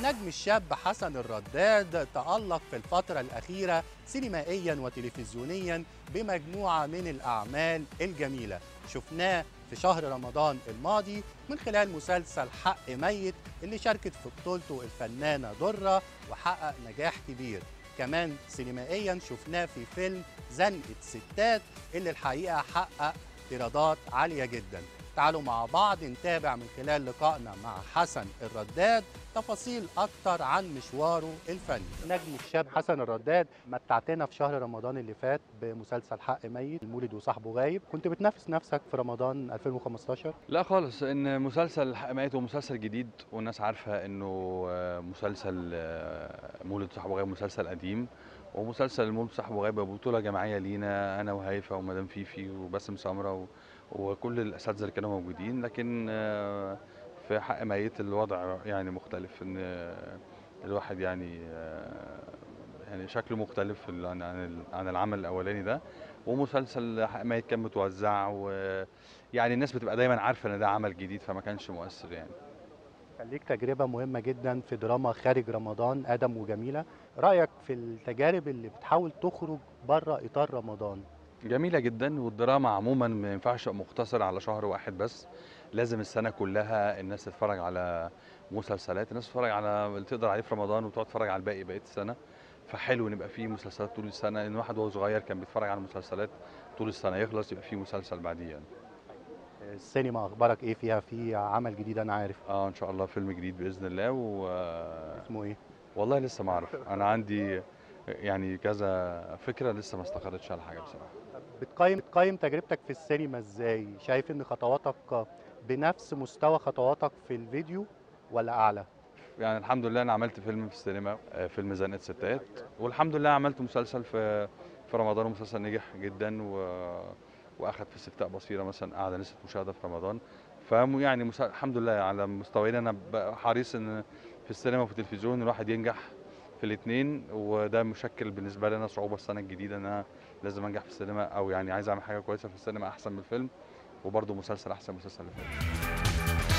النجم الشاب حسن الرداد تألق في الفترة الأخيرة سينمائيا وتلفزيونيا بمجموعة من الأعمال الجميلة. شفناه في شهر رمضان الماضي من خلال مسلسل حق ميت اللي شاركت في بطولته الفنانة درة وحقق نجاح كبير. كمان سينمائيا شفناه في فيلم زنقة ستات اللي الحقيقة حقق إيرادات عالية جدا. تعالوا مع بعض نتابع من خلال لقائنا مع حسن الرداد تفاصيل أكتر عن مشواره الفني. نجم الشاب حسن الرداد متعتنا في شهر رمضان اللي فات بمسلسل حق ميت المولد وصاحبه غايب. كنت بتنافس نفسك في رمضان 2015 لا خالص إن مسلسل حق ميت هو مسلسل جديد والناس عارفة إنه آه، مسلسل آه، مولد صاحبه غايب مسلسل قديم. ومسلسل مولد صاحبه غايب بطولة جماعية لينا أنا وهيفا ومدام فيفي وباسم سمرة و- وكل الأساتذة اللي كانوا موجودين. لكن آه، في حق ميت الوضع يعني مختلف إن الواحد يعني آه، يعني شكله مختلف عن عن ال- عن العمل الأولاني ده. ومسلسل حق ميت كان متوزع ويعني الناس بتبقى دايما عارفة إن ده عمل جديد فما كانش مؤثر يعني. كان ليك تجربة مهمة جدا في دراما خارج رمضان آدم وجميلة. رأيك في التجارب اللي بتحاول تخرج بره إطار رمضان؟ جميلة جدا والدراما عموما ما ينفعش تبقى مقتصرة على شهر واحد بس. لازم السنة كلها الناس تتفرج على مسلسلات الناس تتفرج على اللي تقدر عليه في رمضان وتقعد تتفرج على الباقي بقية السنة. فحلو إن يبقى فيه مسلسلات طول السنة لأن واحد وهو صغير كان بيتفرج على مسلسلات طول السنة يخلص يبقى فيه مسلسل بعديه يعني. السينما أخبارك إيه فيها؟ في عمل جديد أنا عارف. آه إن شاء الله فيلم جديد بإذن الله و اسمه إيه؟ والله لسه ما أعرف. أنا عندي يعني كذا فكرة لسه ما استقرتش على حاجة بصراحة. بتقيم بتقيم تجربتك في السينما إزاي؟ شايف إن خطواتك بنفس مستوى خطواتك في الفيديو ولا أعلى؟ يعني الحمد لله أنا عملت فيلم في السينما آه، فيلم زنقة ستات والحمد لله عملت مسلسل في في رمضان ومسلسل نجح جدا و واخد في استفتاء بصيرة مثلا أعلى نسبة مشاهدة في رمضان. ف يعني مسا... الحمد لله على مستويين أنا حريص إن في السينما وفي التلفزيون الواحد ينجح في الاثنين وده مشكل بالنسبة لي أنا صعوبة السنة الجديدة إن أنا لازم أنجح في السينما أو يعني عايز أعمل حاجة كويسة في السينما أحسن من الفيلم وبرضه مسلسل أحسن اللي فات